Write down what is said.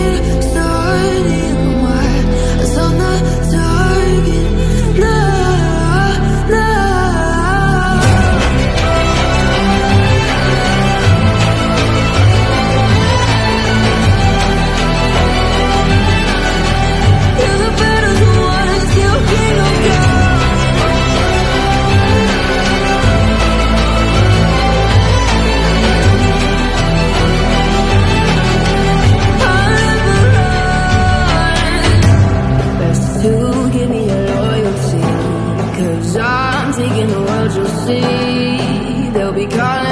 so In the world you'll see. They'll be calling.